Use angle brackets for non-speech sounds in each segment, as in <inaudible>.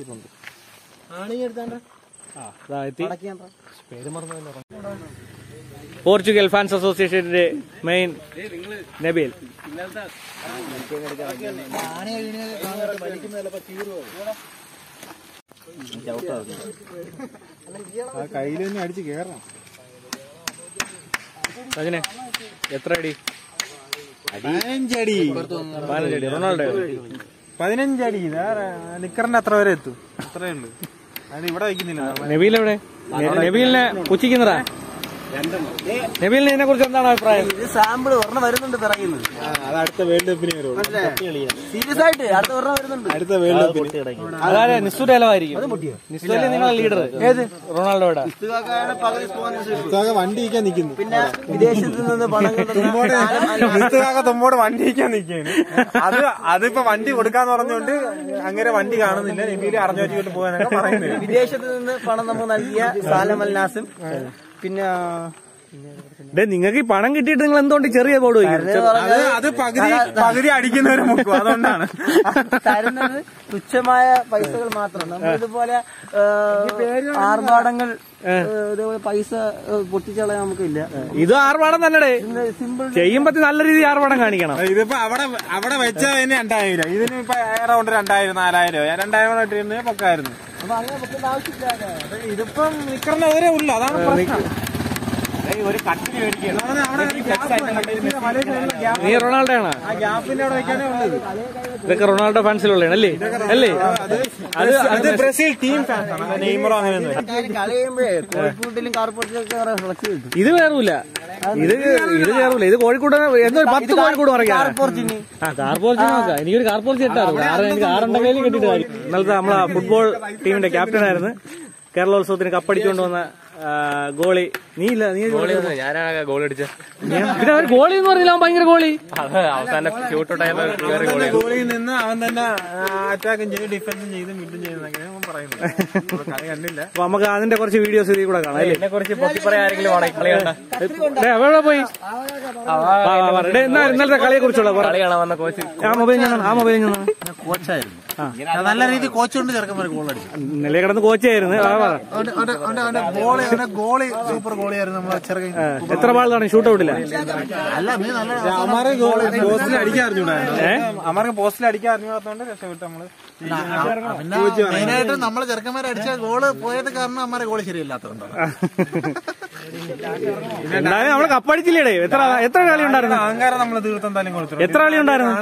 എത്തിയിട്ടുണ്ട്. എടുത്താണ്ട Portugal fans അസോസിയേഷന്റെ മെയിൻ നബീൽ. കയ്യിൽ തന്നെ അടിച്ച് കേറണം. അതിനെ എത്ര അടി? പതിനഞ്ചടി. പതിനഞ്ചടി. അടി റൊണാൾഡോ. പതിനഞ്ചടി നിക്കറിന്റെ അത്ര വരെ എത്തും. അത്രേ ഉള്ളു അത് ഇവിടെ വയ്ക്കുന്നില്ല. നബീൽ എവിടെ നബീലിനെ പുച്ഛിക്കുന്നതാ? നബീലിനെ ഇതിനെ കുറിച്ച് എന്താണ് അഭിപ്രായം ഇത് സാമ്പിൾ ഒരെണ്ണം വരുന്നുണ്ട് പിറകുന്നത് അത് അടുത്ത വേൾഡ് കപ്പിന് സീരിയസ് ആയിട്ട് അടുത്ത ഒരെണ്ണം വരുന്നുണ്ട്. അടുത്ത വേൾഡ് കപ്പിന്. അതായത് നിസ്തുരലമായിരിക്കും നിസ്തുല നിങ്ങളെ ലീഡർ ഏത്? റൊണാൾഡോയുടെ. ഇതൊക്കെ വണ്ടി ഇരിക്കാൻ നിൽക്കുന്നു പിന്നെ വിദേശത്ത് നിന്ന് പണം തുമ്പോട് വണ്ടി ഇരിക്കാൻ നിൽക്കുകയാണ്. അത് അതിപ്പോ വണ്ടി കൊടുക്കാന്ന് പറഞ്ഞുകൊണ്ട് അങ്ങനെ വണ്ടി കാണുന്നില്ല. നബീൽ അറിഞ്ഞു വെച്ചിട്ട് പോകാനൊക്കെ പറയുന്നത്. വിദേശത്ത് നിന്ന് പണം നമുക്ക് നൽകിയ സാലം അൽനാസും പിന്നെ നിങ്ങൾക്ക് ഈ പണം കിട്ടിയിട്ട് നിങ്ങൾ എന്തുകൊണ്ട് ചെറിയ ബോർഡ് അത് അത് പകുതി പകുതി അടിക്കുന്നവര് മുക്കും അതുകൊണ്ടാണ്. <laughs> തരുന്നത് തുച്ഛമായ പൈസകൾ മാത്രം. നമ്മൾ ഇതുപോലെ ആർഭാടങ്ങൾ ഇതുപോലെ പൈസ പൊട്ടിച്ചളയാൻ നമുക്കില്ല. ഇത് ആർഭാടം തന്നെ സിമ്പിൾ ചെയ്യുമ്പോ നല്ല രീതിയിൽ ആർഭാടം കാണിക്കണം. ഇതിപ്പോ അവിടെ അവിടെ വെച്ചാൽ തന്നെ രണ്ടായിരം. ഇതിന് ഇപ്പൊ അറൗണ്ട് രണ്ടായിരം നാലായിരം. രണ്ടായിരം പൊക്കായിരുന്നു. അപ്പൊ അങ്ങനെ ആവശ്യമില്ല ഇതിപ്പം നിക്കറിനെതിരെ ഉള്ളു. അതാണ് പ്രശ്നം. ഒരു കട്ടിന്. നീ റൊണാൾഡോ ആണ് ഇതൊക്കെ റൊണാൾഡോ ഫാൻസിലുള്ളതാണ് അല്ലേ? അല്ലേ? അത് അത് ബ്രസീൽ ടീം ഫാൻസാണ്. ആണ് നെയ്മറോ കിട്ടും ഇത് കയറൂല ഇത് ഇത് കയറൂല ഇത് കോഴിക്കോട് എന്തോ പത്ത് കോഴിക്കോട് പറയാം. ആ കാർപോർച്ചി നോക്കാം. എനിക്കൊരു കാർപോർച്ചി ഇട്ടായിരുന്നു കാരണം എനിക്ക് ആറുണ്ടെങ്കിലും കിട്ടിയിട്ട് ഇന്നലത്തെ നമ്മളെ ഫുട്ബോൾ ടീമിന്റെ ക്യാപ്റ്റൻ ആയിരുന്നു. കേരളോത്സവത്തിന് കപ്പടിച്ചുകൊണ്ട് വന്ന ഗോളി. നീ ഇല്ല നീ ഞാനാണ് ഗോൾ അടിച്ച. പിന്നെ അവർ ഗോളി എന്ന് പറഞ്ഞില്ല അവൻ ഭയങ്കര ഗോളി. അത് അവസാനം ഷൂട്ടൗട്ടായപ്പോ കയറി ഗോൾ ഗോളിൽ നിന്ന് അവൻ തന്നെ അറ്റാക്കും ചെയ്ത് ഡിഫൻസും ചെയ്ത് മിഡും ചെയ്തെന്നൊക്കെ അവൻ പറയുന്നത് അപ്പൊ നമുക്ക് അതിന്റെ കുറച്ച് വീഡിയോസ് ഇതിൽ കൂടെ കാണാം അല്ലേ? എന്നെ കുറിച്ച് എവിടെ പോയി? ഇന്നലത്തെ കളിയെ കുറിച്ചുള്ള കളി കാണാൻ വന്ന കോച്ച്. ആ മൊബൈൽ ഞാൻ ആ മൊബൈൽ ഞാൻ കോച്ചായിരുന്നു. നല്ല രീതി കോച്ച് കൊണ്ട് ചെറുക്കന്മാർ ഗോൾ അടിച്ചു. ഇന്നലെ കിടന്ന് കോച്ചായിരുന്നു. ഗോളി ഗോളി സൂപ്പർ ഗോളിയായിരുന്നു നമ്മളെ ചെറുക്കൻ. എത്ര ബാളാണ് ഷൂട്ട് ഔട്ടില്ല അല്ല നീ നല്ല പോസ്റ്റിൽ അടിക്കാൻ അറിഞ്ഞൂടാ പോസ്റ്റിൽ അടിക്കാൻ അറിഞ്ഞാത്തോണ്ട് രക്ഷപ്പെട്ടു നമ്മൾ. മെയിനായിട്ട് നമ്മളെ ചെറുക്കന്മാരെ അടിച്ച ഗോൾ പോയത് കാരണം അമ്മമാരെ ഗോൾ ശരിയല്ലാത്തതുണ്ടോ എന്തായാലും നമ്മൾ കപ്പടിച്ചില്ലേടേ എത്ര എത്ര കളി ഉണ്ടായിരുന്നു? അഹങ്കാരം നമ്മൾ തീർത്ത് തന്നെ കൊടുത്തു എത്ര കളി ഉണ്ടായിരുന്നു?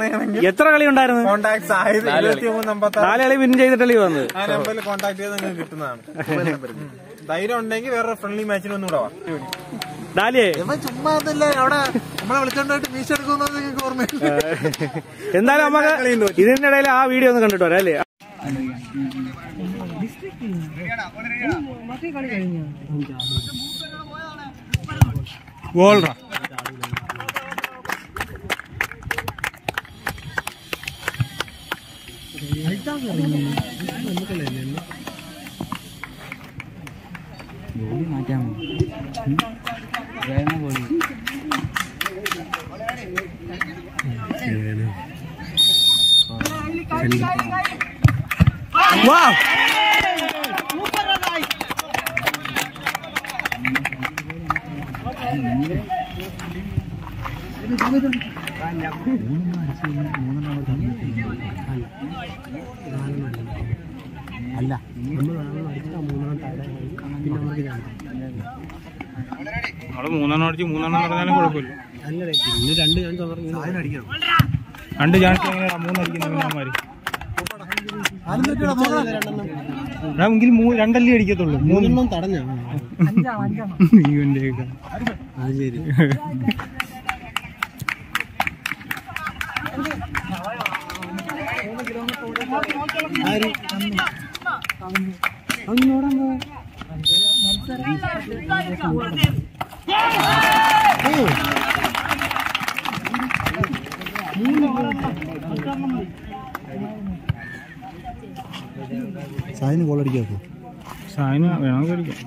എത്ര കളി ഉണ്ടായിരുന്നു? കോൺടാക്ട് ആയത് നാല് കളി. വിൻ ചെയ്തിട്ടല്ലേ വന്നത്? ആ നമ്പറിൽ കോൺടാക്ട് ചെയ്ത് നിങ്ങൾക്ക് കിട്ടുന്നതാണ്. ധൈര്യം ഉണ്ടെങ്കിൽ വേറെ ഫ്രണ്ട്ലി മാച്ചിന് ഒന്നുകൂടെ ചുമ്മാ അവിടെ നമ്മളെ വിളിച്ചോണ്ടായിട്ട് മീശ എടുക്കുന്ന ഓർമ്മയില്ല? എന്തായാലും നമുക്ക് ഇതിനിടയിൽ ആ വീഡിയോ ഒന്ന് കണ്ടിട്ട് വരാം അല്ലേ? മറ്റേ കളി കഴിഞ്ഞു ഗോൾറാ കളിക്കാൻ നമ്മൾ മൂന്നെണ്ണം അടിച്ച് മൂന്നെണ്ണം നടന്നാലും കുഴപ്പമില്ല. രണ്ട് ചാൻസ് എങ്ങനെയാ? മൂന്നടിക്കുന്നവന്മാര് എടാ, എങ്കിൽ രണ്ടല്ലേ അടിക്കത്തുള്ളൂ. മൂന്നെണ്ണം തടഞ്ഞ ഇവന്റെയൊക്കെ സായിന് ഗോൾ അടിക്കാത്തോ? സായിന് വേണമെങ്കിൽ അടിക്കാം.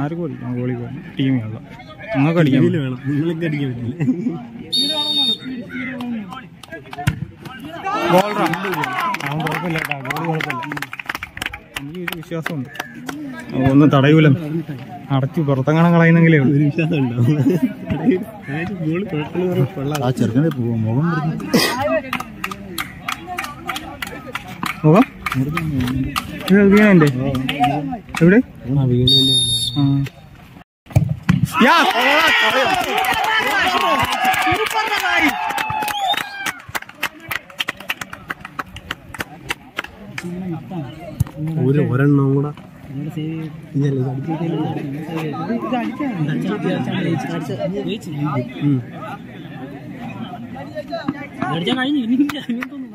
ആർക്കും അടിക്കാം. ഗോളി പോകാം ടീമിനുള്ള നിങ്ങൾക്ക് അടിക്കാൻ വേണം. നിങ്ങൾക്ക് അടിക്കാൻ പറ്റില്ല? ഗോൾ അവൻ കുഴപ്പമില്ല കേട്ടോ. ഗോളി കുഴപ്പമില്ല. എനിക്കൊരു വിശ്വാസമുണ്ട്. ഒന്നും തടയൂല. അടച്ചു പുറത്തെങ്ങാനും കളയുന്നെങ്കിലേ ഉള്ളൂ. ഒരു വിശ്വാസം ആ ചെറുക്കനെ മുഖം? വീണന്റെ എവിടെ ആ. യാ, കൊള്ളാം, കൊള്ളാം. ഒരു ഒരെണ്ണം കൂടെ വാ,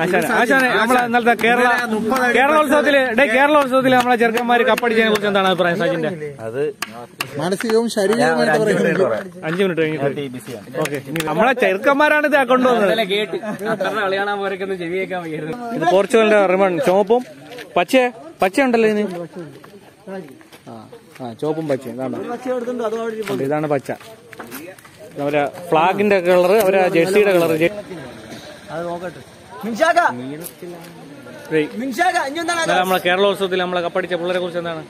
ആശാനെ ആശാനെ നമ്മളെ ഇന്നലത്തെ കേരള കേരളോത്സവത്തിൽ ഡേ കേരളോത്സവത്തിൽ നമ്മളെ ചെറുക്കന്മാര് കപ്പടിച്ചതിനെ കുറിച്ച് എന്താണ് അഭിപ്രായം അത് മാനസികവും അഞ്ചു മിനിറ്റ് കഴിഞ്ഞിട്ട് ഓക്കെ നമ്മളെ ചെറുക്കന്മാരാണ് ഇത് കൊണ്ടുവന്നത്. പോർച്ചുഗലിന്റെ റിമൺ ചുവപ്പും പച്ചേ പച്ച ഉണ്ടല്ലോ ഇതിന് ആ ചുവപ്പും പച്ചയും ഇതാണ്. പച്ച എടുത്തുണ്ട് അത് അവിടെ ഇരിപ്പുണ്ട്. ഇതാണ് പച്ച. അവരെ ഫ്ലാഗിന്റെ കളർ അവരെ ജേഴ്സിയുടെ കളർ അത് നോക്കട്ടെ. നമ്മളെ കേരളോത്സവത്തിൽ നമ്മളെ കപ്പടിച്ച പിള്ളേരെ കുറിച്ച് എന്താണ്?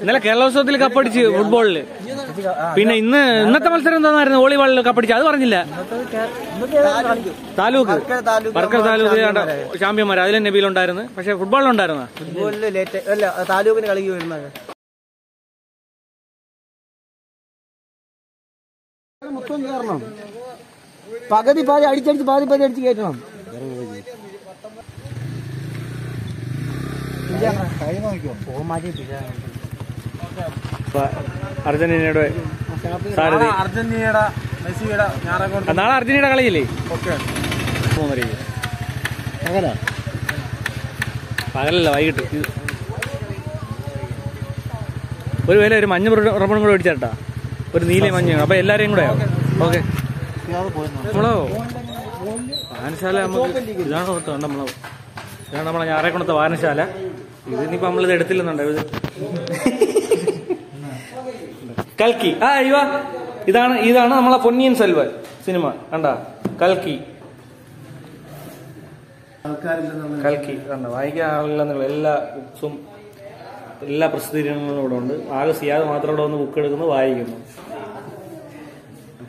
ഇന്നലെ കേരളോത്സവത്തിൽ കപ്പടിച്ച് ഫുട്ബോളിൽ പിന്നെ ഇന്ന് ഇന്നത്തെ മത്സരം എന്തായിരുന്നു വോളിബോളിൽ കപ്പടിച്ച്. അത് പറഞ്ഞില്ല. താലൂക്ക്. താലൂക്ക്? വർക്കർ താലൂക്ക് ചാമ്പ്യന്മാർ അതിലെ നബിയിലുണ്ടായിരുന്നു പക്ഷെ ഫുട്ബോളിലുണ്ടായിരുന്നു അല്ല താലൂക്കിന് കളിക്ക് വരുന്നത്. മൊത്തം കയറണം. പകുതി പാതി അടിച്ചടിച്ച് പാതി പാതി അടിച്ച് കയറ്റണം. അർജന്റീനയുടെ സാരഥി. അർജന്റീനയുടെ മെസ്സിയുടെ നാളെ അർജന്റീനയുടെ കളിയില്ലേ? മൂന്നരയ്ക്ക്. പകലല്ല വൈകിട്ട്. ഒരു വേല ഒരു മഞ്ഞ റബ്ബറും കൂടെ ഓടിച്ചാട്ടാ ഒരു നീല മഞ്ഞ അപ്പൊ എല്ലാരെയും കൂടെ ഓക്കെ. നമ്മളോ? വായനശാല നമുക്ക് ഇതാണ് നമ്മളെ ഇതാണ് നമ്മളെ ഞാറേക്കുണത്തെ വായനശാല. ഇത് ഇനിയിപ്പോ നമ്മളിത് എടുത്തില്ലെന്നുണ്ടോ? ഇത് കൽക്കി. ആ അയ്യോ ഇതാണ് ഇതാണ് നമ്മളെ പൊന്നിയൻ സെൽവൻ സിനിമ. കണ്ട? കൽക്കി. കൽക്കി. കണ്ട? വായിക്കാൻ ആളില്ലെന്നുള്ള എല്ലാ ബുക്സും എല്ലാ പ്രസിദ്ധീകരണങ്ങളും ഇവിടെ ഉണ്ട്. ആകെ സിയാദ് മാത്രം ഇവിടെ വന്ന് ബുക്ക് എടുക്കുന്നു വായിക്കുന്നു.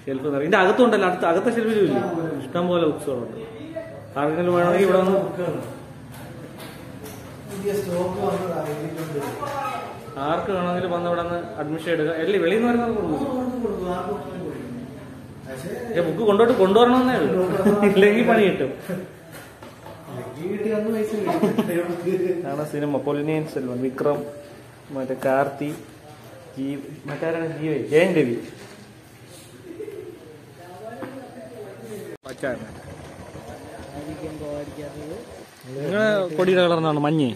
ഷെൽഫ് നിറയെ. ഇതിന്റെ അകത്തുണ്ടല്ലോ അടുത്ത അകത്തെ ഷെൽഫിലും ഇല്ല ഇഷ്ടം പോലെ ബുക്സുകളുണ്ട് ആർക്കെങ്കിലും വേണമെങ്കിൽ ഇവിടെ വന്ന് ബുക്ക് ആർക്ക് വേണമെങ്കിലും വന്ന് ഇവിടെ നിന്ന് അഡ്മിഷൻ എടുക്കുക. അല്ലേ വെളിയിൽ നിന്ന് വരുന്നവർക്ക് പക്ഷെ ബുക്ക് കൊണ്ടോട്ട് കൊണ്ടുവരണമെന്നേ ഉള്ളൂ. ഇല്ലെങ്കിൽ പണി കിട്ടും. ആണ് സിനിമ. പൊലിനിയൻ സെൽവൻ വിക്രം മറ്റേ കാർത്തി ജീവ് മറ്റാരാണ്? ജീവ ജയൻ രവി. നിങ്ങളെ കൊടിയുടെ കളർന്നാണ് മഞ്ഞേ.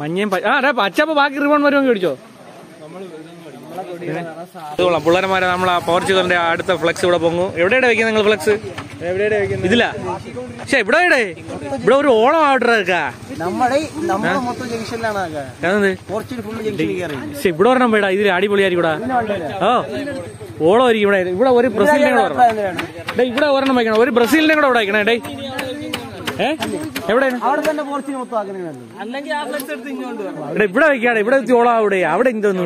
മഞ്ഞയും ആ അതെ പച്ചപ്പ ബാക്കി റിബൺ വരുമെങ്കിൽ മേടിച്ചോ പിള്ളേരന്മാരെ നമ്മളെ പോർച്ചുഗലിന്റെ അടുത്ത ഫ്ലക്സ് ഇവിടെ പൊങ്ങു. എവിടെയാണ് വെക്കുന്നത് നിങ്ങൾ ഫ്ലക്സ്? ഇതില്ല പക്ഷെ ഇവിടെ എവിടെ? ഇവിടെ ഒരു ഓണം ആവട്ടെ പക്ഷെ ഇവിടെ ഒരെണ്ണം വേടാ. ഇതിൽ അടിപൊളിയായിരിക്കൂടാ. ഇവിടെ ഓ. ഓളം ഇവിടെ ഇവിടെ ഒരു ബ്രസീലിനെ കൂടെ ഡേ ഇവിടെ ഒരെണ്ണം വയ്ക്കണം. ഒരു ബ്രസീലിനെ കൂടെ ഇവിടെ വയ്ക്കണേ. ഡേ ഏ? എവിടെയാണ് ഇവിടെ ഇവിടെ ഇവിടെ വെച്ച് അവിടെ. അവിടെ എന്തോന്നു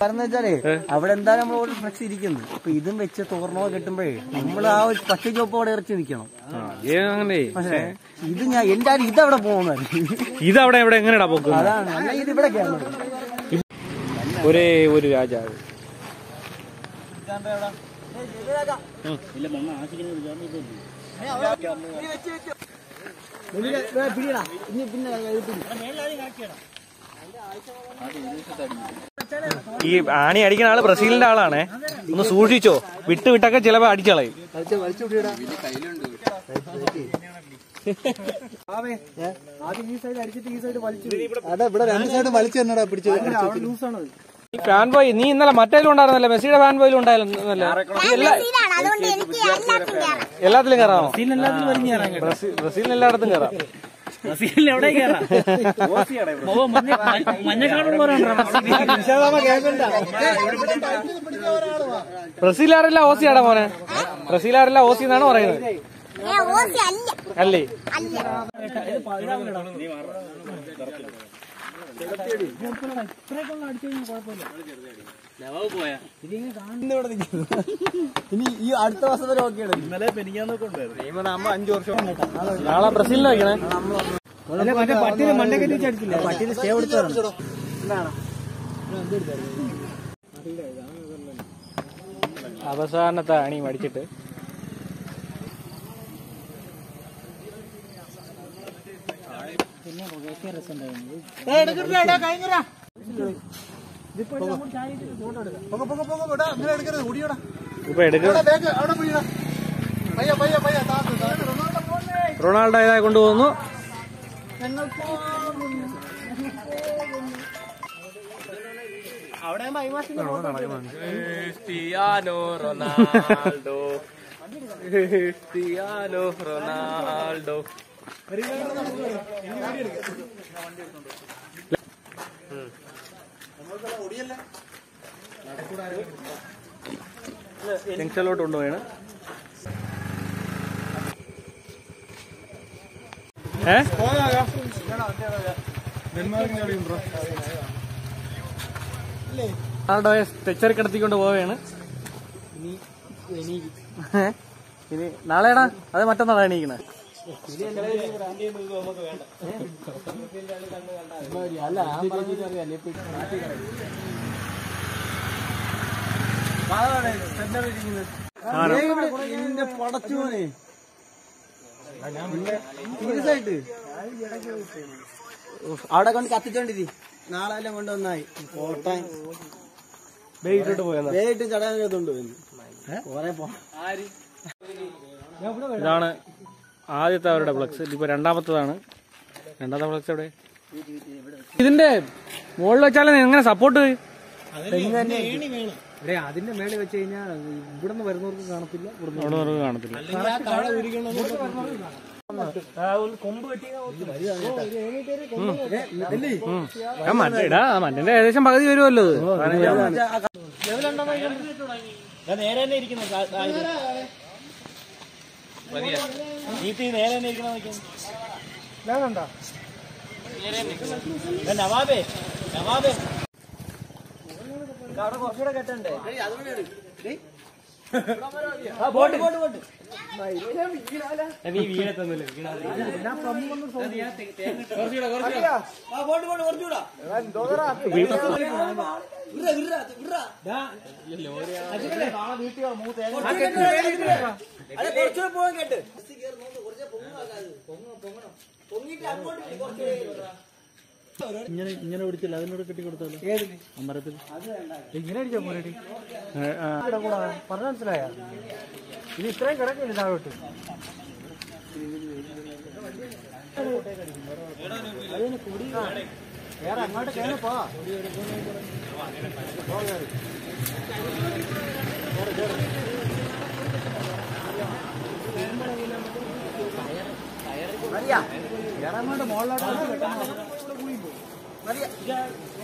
കാരണം വെച്ചാലേ അവിടെ എന്താ നമ്മൾ ഒരു ഫ്ലെക്സ് ഇരിക്കുന്നത്? അപ്പൊ ഇതും വെച്ച് തോർണോ കിട്ടുമ്പോഴേ നമ്മൾ ആ ഒരു പച്ച ചോപ്പ് അവിടെ ഇറച്ചി നിൽക്കണം അങ്ങനെ. പക്ഷേ ഇത് ഞാൻ എന്റെ ഇതവിടെ പോകുന്നത്? ഇതവിടെ എവിടെ എങ്ങനെയാ പോകുന്നത് അതാണ്. ഇത് ഇവിടെ ഒരു ഒരേ ഒരു രാജാവ് പിടിയടാ ഇനി പിന്നെ ഇത് പിടി. ഈ ആണി അടിക്കുന്ന ആൾ ബ്രസീലിന്റെ ആളാണേ. ഒന്ന് സൂക്ഷിച്ചോ. വിട്ട് വിട്ടൊക്കെ ചിലപ്പോ അടിച്ചളയും. അതെ ഇവിടെ രണ്ട് സൈഡ് വലിച്ചു തന്നെടാ പിടിച്ചത്. ഈ ഫാൻ ബോയ് നീ ഇന്നലെ മറ്റേലും ഉണ്ടായിരുന്നല്ലേ മെസ്സിയുടെ ഫാൻ ബോയിലും ഉണ്ടായിരുന്നല്ലേ എല്ലാത്തിലും കയറാമോ എല്ലാത്തിലും വലിഞ്ഞു കേട്ടോ. ബ്രസീൽ- ബ്രസീലിന് എല്ലായിടത്തും കയറാം ബ്രസീലിൽ എവിടെ കയറാം ഓ മഞ്ഞ ബ്രസീൽ? ബ്രസീലാരല്ല ഓസിയാടാ മോനെ? ബ്രസീലാറില്ല ഓസി എന്നാണ് പറയുന്നത്. ഞാൻ ഓസി അല്ല. അല്ലേ? അല്ല. ഇനി ഈ അടുത്ത മാസം വരെ ഓക്കെ ഇന്നലെ അഞ്ചു വർഷം നാളെ ബ്രസീലിൽ വയ്ക്കണേ പട്ടിന് മണ്ടക്കെട്ടി വെച്ചടിച്ചില്ല പട്ടിന് സ്റ്റേ കൊടുത്തു അവസാനത്തെ അണി മടിച്ചിട്ട് പൊങ്ങ പൊങ്ങ പൊങ്ങ വിടാ അങ്ങനെ എടുക്കരുത് കുടിയോടാ ഇപ്പൊ എടുക്ക ബാഗ് അവിടെ പിടിയടാ പയ്യ പയ്യ പയ്യ താത്ത് താത്ത് റൊണാൾഡോ റൊണാൾഡോ ഏതായി കൊണ്ടുപോകുന്നു. Cristiano Ronaldo. <laughs> Cristiano Ronaldo. ജംഗ്ഷനിലോട്ട് കൊണ്ടുപോയാണ് ഏ സ്ട്രെച്ചർ കിടത്തിക്കൊണ്ട് പോവുകയാണ്? ഇനി നാളെയാടാ അത് മറ്റന്നാളാണ് എണീക്കണേ. എന്റെ പടച്ചോനെ സീരിയസ് ആയിട്ട് ഉഫ്, അവിടെ കൊണ്ട് കത്തിച്ചോണ്ടിരി നാളെ എല്ലാം കൊണ്ടുവന്നായി കോട്ടയം വെയിറ്റിട്ട് പോയത് വേറിട്ട് ചടങ്ങ് കൊണ്ടുപോയി കൊറേ പോ ഇതാണ് ആദ്യത്തെ അവരുടെ ഫ്ലക്സ് ഇപ്പൊ രണ്ടാമത്തതാണ് രണ്ടാമത്തെ ഫ്ലക്സ് എവിടെ ഇതിന്റെ മുകളിൽ വെച്ചാൽ എങ്ങനെ സപ്പോർട്ട് അതിന്റെ മേളിൽ വെച്ച് കഴിഞ്ഞാൽ ഇവിടെ നിന്ന് വരുന്നവർക്ക് കാണത്തില്ല നിന്ന് കാണത്തില്ല മറ്റേടാ മറ്റേ ഏകദേശം പകുതി വരുമല്ലോ. നേരെ തന്നെ ഇരിക്കുന്നു നീട്ടി നേരെ തന്നെ ഇരിക്കണ നവാബേ നവാബേ. അവിടെ കുറച്ചുകൂടെ കെട്ടണ്ടേ? ആ ബോട്ട് ബോട്ട് ബോട്ട് നീ വീഴത്തൊന്നുമില്ല ആ ബോട്ട് ബോട്ട് കുറച്ചുകൂടെ പോകാൻ കേട്ട്. ഇങ്ങനെ ഇങ്ങനെ പിടിച്ചില്ല? അതിനോട് കെട്ടി കൊടുത്തല്ലോ അമ്പലത്തിൽ. ഇങ്ങനെ അടിച്ചാ പോരടി പറഞ്ഞ മനസ്സിലായ? ഇത് ഇത്രയും കിടക്കില്ല താഴോട്ട്? വേറെ അങ്ങോട്ട് കയറി പോ.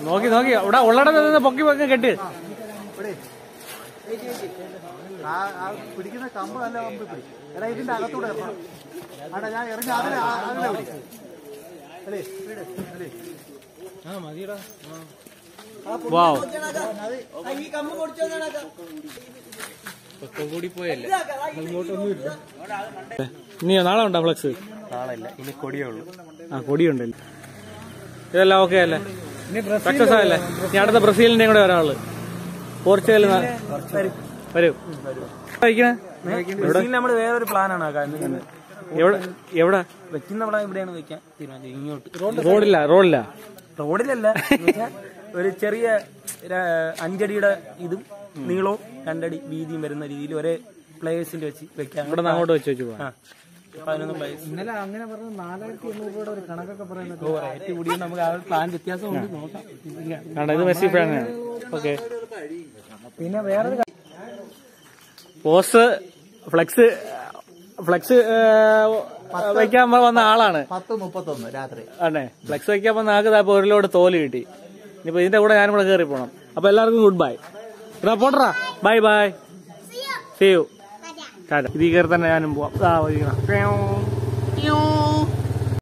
നോക്കി നോക്കി. ഇവിടെ ഉള്ളടത്ത് നിന്ന് പൊക്കി പൊക്കി കെട്ടി. പിടിക്കുന്ന കമ്പ് നല്ല കമ്പ് പിടിക്കും എടാ ഇതിന്റെ അകത്തൂടെ ആടാ ഞാൻ ഇറങ്ങി അതിലെ അതിലെ പിടി അല്ലേ വീട് അല്ലേ വാവ് ഈ കമ്പ് പൊടിച്ചു കൂടി പോയല്ലേ ഇനി നാളെ ഉണ്ടോ ഫ്ലക്സ്? നാളെ ഇല്ല ഇനി കൊടിയേ ഉള്ളൂ. ആ കൊടിയുണ്ടല്ലേ. ഇതെല്ലാം ഓക്കെ അല്ലേ? സക്സസ് ആയല്ലേ? ഞാൻ അടുത്ത ബ്രസീലിന്റെ കൂടെ ഒരാൾ പോർച്ചുഗൽ വരും. വേറൊരു പ്ലാനാണ് എവിടെ? വെക്കുന്ന ഇവിടെയാണ് വെക്കാൻ തീരുമാനിച്ചത്. ഇങ്ങോട്ട്. റോഡില്ല റോഡില്ല റോഡിലല്ല. ഒരു ചെറിയ അഞ്ചടിയുടെ ഇതും നീളവും രണ്ടടി വീതിയും വരുന്ന രീതിയിൽ ഒരേ പ്ലേയേഴ്സിൽ വെച്ച് വെക്കാം ഇവിടെ അങ്ങോട്ട് വെച്ച് വെച്ച് പോകാം ഇന്നലെ അങ്ങനെ പറഞ്ഞ നാലായിരത്തി എണ്ണൂറ് രൂപയുടെ ഒരു കണക്കൊക്കെ പറയുന്നത് കൂടി നമുക്ക് ആ പ്ലാൻ വ്യത്യാസം ഉണ്ട് നോക്കാം. ഇത് മെസ്സി ഫാനാണ് ഓക്കെ പിന്നെ വേറൊരു പോസ് ഫ്ലെക്സ് ഫ്ലെക്സ് വയ്ക്കാൻ വന്ന ആളാണ്. പത്ത് മുപ്പത്തൊന്ന് രാത്രി. അതെ ഫ്ലെക്സ് വയ്ക്കാൻ വന്ന ആൾക്ക് ഒരു ലോഡ് തോൽ കിട്ടി. ഇനിയിപ്പോ ഇതിന്റെ കൂടെ ഞാനും കൂടെ കയറി പോണം അപ്പൊ എല്ലാവർക്കും ഗുഡ് ബൈ എന്നാ പോട്ടറാ ബൈ ബൈ സേവ് ഇത് കയറി തന്നെ ഞാനും പോവാം. ഇതാ